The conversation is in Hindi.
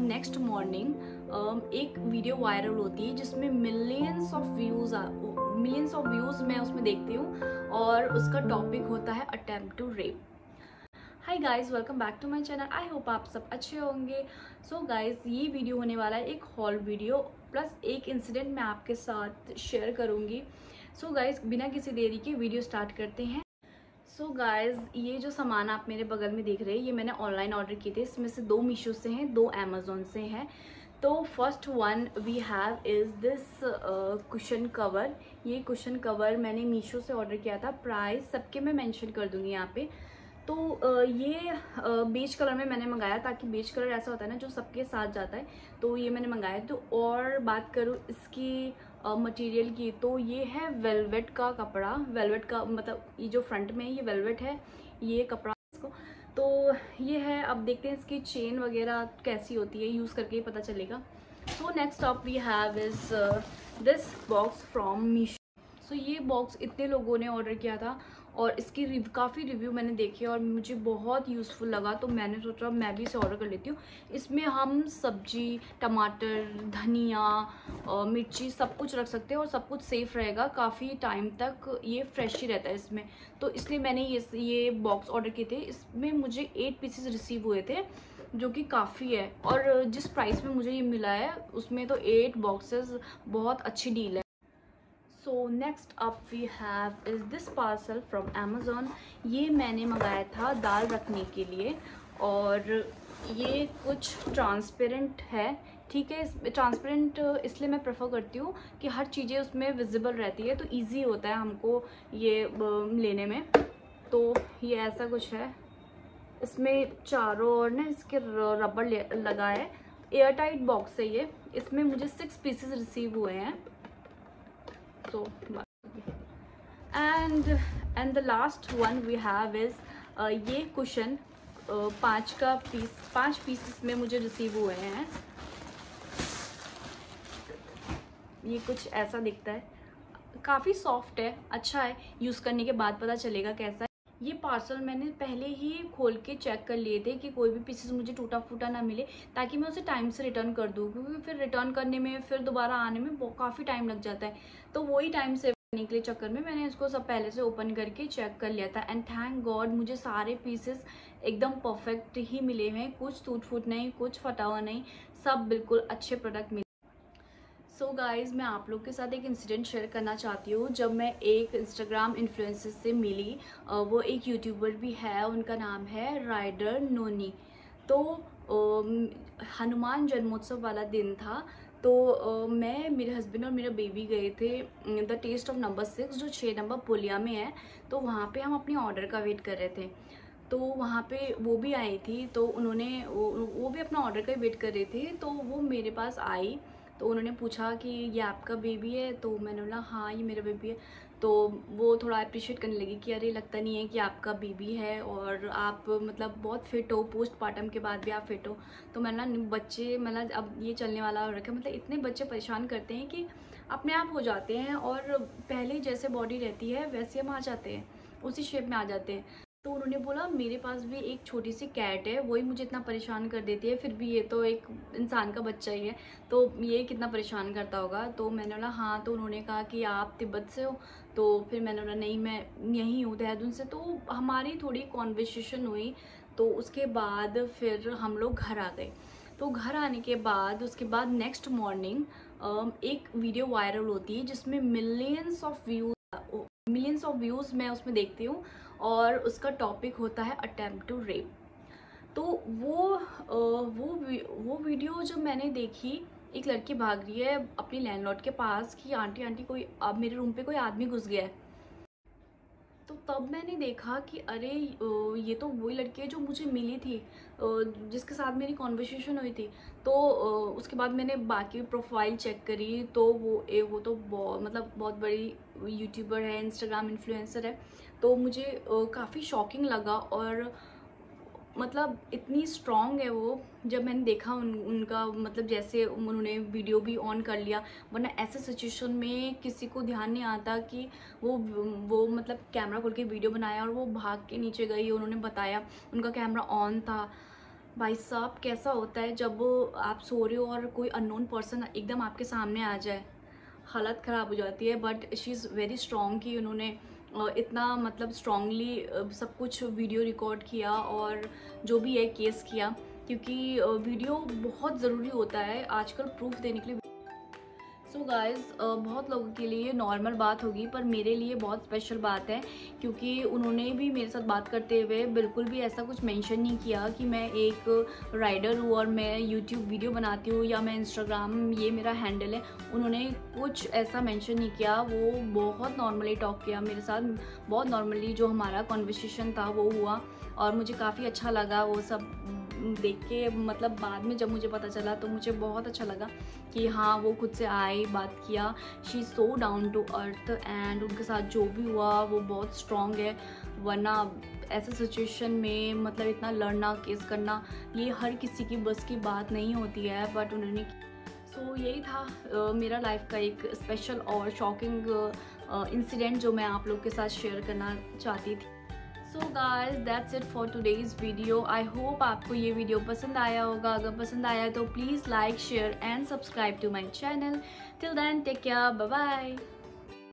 बाद नेक्स्ट मॉर्निंग एक वीडियो वायरल होती है जिसमें millions of views millions of views मैं उसमें देखती हूँ और उसका टॉपिक होता है attempt to rape hi guys welcome back to my channel I hope आप सब अच्छे होंगे. सो so गाइस ये वीडियो होने वाला है एक हॉल वीडियो प्लस एक इंसिडेंट मैं आपके साथ शेयर करूँगी. सो so गाइस बिना किसी देरी के वीडियो स्टार्ट करते हैं. सो so गाइस ये जो सामान आप मेरे बगल में देख रहे हैं ये मैंने ऑनलाइन ऑर्डर किए थे। इसमें से दो मीशो से हैं दो अमेज़ोन से हैं। तो first one we have is this cushion cover ये कुशन कवर मैंने मीशो से ऑर्डर किया था। प्राइस सबके मैं मेंशन कर दूँगी यहाँ पे। तो uh, ये बीच uh, कलर में मैंने मंगाया ताकि बीच कलर ऐसा होता है ना जो सबके साथ जाता है। तो ये मैंने मंगाया। तो और बात करूँ इसकी मटेरियल uh, की तो ये है वेलवेट का कपड़ा। वेलवेट का मतलब ये जो फ्रंट में है ये वेलवेट है ये कपड़ा इसको। तो ये है अब देखते हैं इसकी चेन वगैरह कैसी होती है यूज़ करके ही पता चलेगा। So next up we have is this box from Meesho so ये बॉक्स इतने लोगों ने ऑर्डर किया था। और इसकी रिव काफ़ी रिव्यू मैंने देखे और मुझे बहुत यूज़फुल लगा तो मैंने सोचा मैं भी इसे ऑर्डर कर लेती हूँ। इसमें हम सब्ज़ी, टमाटर, धनिया मिर्ची सब कुछ रख सकते हैं और सब कुछ सेफ़ रहेगा। काफ़ी टाइम तक ये फ्रेश ही रहता है इसमें। तो इसलिए मैंने ये ये बॉक्स ऑर्डर किए थे। इसमें मुझे एट पीसेस रिसीव हुए थे, जो कि काफ़ी है। और जिस प्राइस में मुझे ये मिला है, उसमें तो एट बॉक्सेस बहुत अच्छी डील है। So next up we have is this parcel from Amazon ये मैंने मंगाया था दाल रखने के लिए और ये कुछ ट्रांसपेरेंट है, ठीक है? इस ट्रांसपेरेंट इसलिए मैं प्रेफर करती हूँ कि हर चीज़ें उसमें विजिबल रहती है तो इजी होता है हमको ये लेने में। तो ये ऐसा कुछ है। इसमें चारों और ना इसके रबड़ लगा है। एयर टाइट बॉक्स है ये। इसमें मुझे सिक्स पीसेस रिसीव हुए हैं। So and and the last one we have is uh, ये कुशन uh, पाँच का पीस पाँच पीसेस में मुझे रिसीव हुए हैं। ये कुछ ऐसा दिखता है। काफ़ी सॉफ्ट है अच्छा है। यूज़ करने के बाद पता चलेगा कैसा है। ये पार्सल मैंने पहले ही खोल के चेक कर लिए थे कि कोई भी पीसेस मुझे टूटा फूटा ना मिले, ताकि मैं उसे टाइम से रिटर्न कर दूँ, क्योंकि फिर रिटर्न करने में, फिर दोबारा आने में काफ़ी टाइम लग जाता है। तो वही टाइम सेव करने के लिए चक्कर में मैंने इसको सब पहले से ओपन करके चेक कर लिया था। एंड थैंक गॉड मुझे सारे पीसेस एकदम परफेक्ट ही मिले हैं। कुछ टूट फूट नहीं, कुछ फटा हुआ नहीं, सब बिल्कुल अच्छे प्रोडक्ट मिले। सो so गाइज़ मैं आप लोग के साथ एक इंसिडेंट शेयर करना चाहती हूँ। जब मैं एक इंस्टाग्राम इन्फ्लुएंसर से मिली वो एक यूट्यूबर भी है उनका नाम है राइडर नोनी तो हनुमान जन्मोत्सव वाला दिन था। तो मैं मेरे हस्बैंड और मेरा बेबी गए थे the test of number six जो छः नंबर पुलिया में है। तो वहाँ पे हम अपनी ऑर्डर का वेट कर रहे थे। तो वहाँ पे वो भी आई थी तो उन्होंने वो, वो भी अपना ऑर्डर का वेट कर रहे थे। तो वो मेरे पास आई तो उन्होंने पूछा कि ये आपका बेबी है? तो मैंने बोला हाँ ये मेरा बेबी है। तो वो थोड़ा अप्रिशिएट करने लगी कि, अरे, लगता नहीं है कि आपका बेबी है और आप मतलब बहुत फिट हो। पोस्ट पार्टम के बाद भी आप फिट हो। तो मैंने ना बच्चे मतलब अब ये चलने वाला रखे मतलब इतने बच्चे परेशान करते हैं कि अपने आप हो जाते हैं और पहले जैसे बॉडी रहती है, वैसे हम आ जाते हैं। उसी शेप में आ जाते हैं। तो उन्होंने बोला, मेरे पास भी एक छोटी सी कैट है, वही मुझे इतना परेशान कर देती है, फिर भी ये तो एक इंसान का बच्चा ही है तो ये कितना परेशान करता होगा? तो मैंने बोला हाँ। तो उन्होंने कहा कि, आप तिब्बत से हो। तो फिर मैंने बोला, नहीं, मैं यहीं हूँ, देहरादून से। तो हमारी थोड़ी कॉन्वर्सेशन हुई तो उसके बाद फिर हम लोग घर आ गए। तो घर आने के बाद, उसके बाद नेक्स्ट मॉर्निंग एक वीडियो वायरल होती है, जिसमें millions of views millions of views मैं उसमें देखती हूँ। और उसका टॉपिक होता है अटैम्प्ट टू रेप तो वो वो वो वीडियो जो मैंने देखी, एक लड़की भाग रही है अपनी लैंडलॉर्ड के पास कि आंटी आंटी कोई, अब मेरे रूम पे कोई आदमी घुस गया है। तो तब मैंने देखा कि अरे ये तो वही लड़की है जो मुझे मिली थी जिसके साथ मेरी कॉन्वर्सेशन हुई थी। तो उसके बाद मैंने बाकी प्रोफ़ाइल चेक करी तो वो, ए, वो तो बहुत मतलब बहुत बड़ी यूट्यूबर है इंस्टाग्राम इन्फ्लुएंसर है। तो मुझे काफ़ी शॉकिंग लगा और मतलब इतनी स्ट्रॉन्ग है वो, जब मैंने देखा उन, उनका मतलब जैसे उन्होंने वीडियो भी ऑन कर लिया, वरना ऐसे सिचुएशन में किसी को ध्यान नहीं आता कि वो वो मतलब कैमरा खोल के वीडियो बनाया और वो भाग के नीचे गई, उन्होंने बताया, उनका कैमरा ऑन था। भाई साहब, कैसा होता है जब आप सो रहे हो और कोई अननोन पर्सन एकदम आपके सामने आ जाए। हालत ख़राब हो जाती है but she is very strong कि उन्होंने इतना मतलब स्ट्रांगली सब कुछ वीडियो रिकॉर्ड किया और जो भी है केस किया, क्योंकि वीडियो बहुत ज़रूरी होता है आजकल प्रूफ देने के लिए। सो so गाइज़ बहुत लोगों के लिए नॉर्मल बात होगी, पर मेरे लिए बहुत स्पेशल बात है, क्योंकि उन्होंने भी मेरे साथ बात करते हुए बिल्कुल भी ऐसा कुछ मेंशन नहीं किया कि मैं एक राइडर हूँ और मैं यूट्यूब वीडियो बनाती हूँ या मैं इंस्टाग्राम ये मेरा हैंडल है। उन्होंने कुछ ऐसा मेंशन नहीं किया, वो बहुत नॉर्मली टॉक किया मेरे साथ। बहुत नॉर्मली जो हमारा कॉन्वर्सेशन था वो हुआ और मुझे काफ़ी अच्छा लगा वो सब देख के मतलब बाद में जब मुझे पता चला तो मुझे बहुत अच्छा लगा कि हाँ वो खुद से आए बात किया। She so down to earth and उनके साथ जो भी हुआ वो बहुत स्ट्रॉन्ग है। वरना ऐसे सिचुएशन में मतलब इतना लड़ना केस करना ये हर किसी की बस की बात नहीं होती है बट उन्होंने सो so, यही था uh, मेरा लाइफ का एक स्पेशल और शॉकिंग इंसिडेंट uh, जो मैं आप लोग के साथ शेयर करना चाहती थी। So guys that's it for today's video I hope आपको ये वीडियो पसंद आया होगा। अगर पसंद आया तो please like share and subscribe to my channel till then take care bye bye